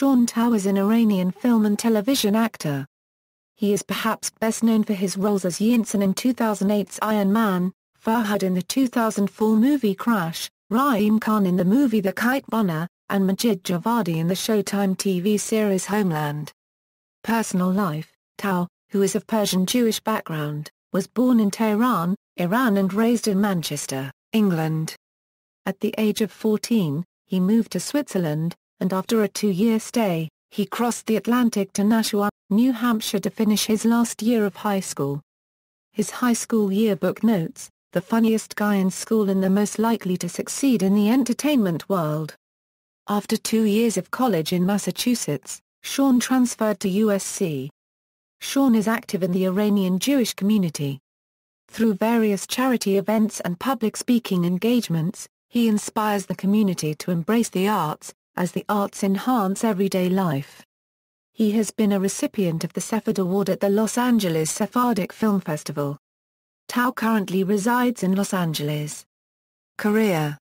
Shaun Toub is an Iranian film and television actor. He is perhaps best known for his roles as Yinsen in 2008's Iron Man, Farhad in the 2004 movie Crash, Rahim Khan in the movie The Kite Runner, and Majid Javadi in the Showtime TV series Homeland. Personal life Toub, who is of Persian Jewish background, was born in Tehran, Iran and raised in Manchester, England. At the age of 14, he moved to Switzerland, and after a two-year stay, he crossed the Atlantic to Nashua, New Hampshire to finish his last year of high school. His high school yearbook notes, the funniest guy in school and the most likely to succeed in the entertainment world. After two years of college in Massachusetts, Shaun transferred to USC. Shaun is active in the Iranian Jewish community. Through various charity events and public speaking engagements, he inspires the community to embrace the arts, as the arts enhance everyday life. He has been a recipient of the Sephard Award at the Los Angeles Sephardic Film Festival. Toub currently resides in Los Angeles. Career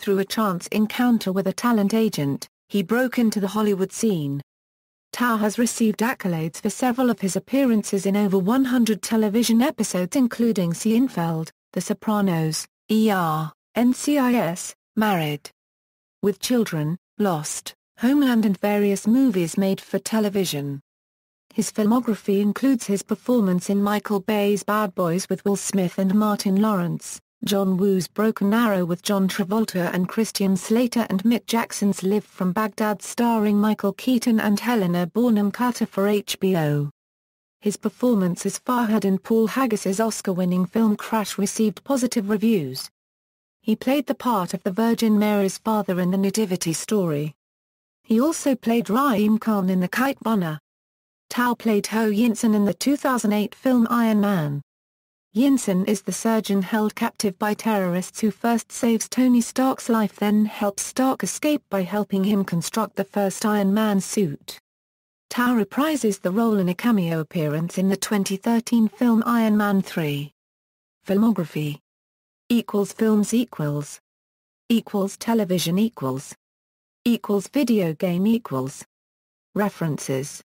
Through a chance encounter with a talent agent, he broke into the Hollywood scene. Toub has received accolades for several of his appearances in over 100 television episodes including Seinfeld, The Sopranos, ER, NCIS, Married. With Children, Lost, Homeland and various movies made for television. His filmography includes his performance in Michael Bay's Bad Boys with Will Smith and Martin Lawrence, John Woo's Broken Arrow with John Travolta and Christian Slater and Mick Jackson's Live from Baghdad starring Michael Keaton and Helena Bonham Carter for HBO. His performance as Farhad in Paul Haggis's Oscar-winning film Crash received positive reviews. He played the part of the Virgin Mary's father in the Nativity story. He also played Rahim Khan in The Kite Runner. Toub played Ho Yinsen in the 2008 film Iron Man. Yinsen is the surgeon held captive by terrorists who first saves Tony Stark's life then helps Stark escape by helping him construct the first Iron Man suit. Toub reprises the role in a cameo appearance in the 2013 film Iron Man 3. Filmography equals films equals equals television equals equals video game equals. References.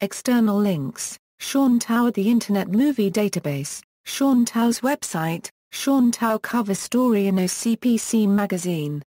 External links. Shaun Toub The Internet Movie Database. Shaun Toub's website. Shaun Toub cover story in OCPC magazine